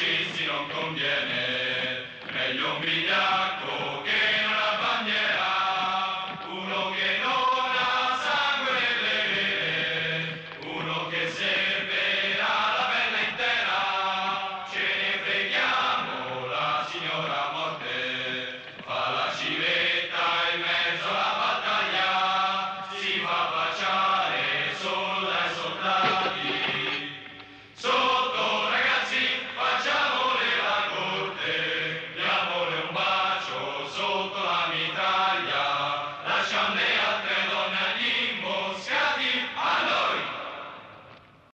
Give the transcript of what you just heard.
fascisti non conviene, meglio un vigliacco che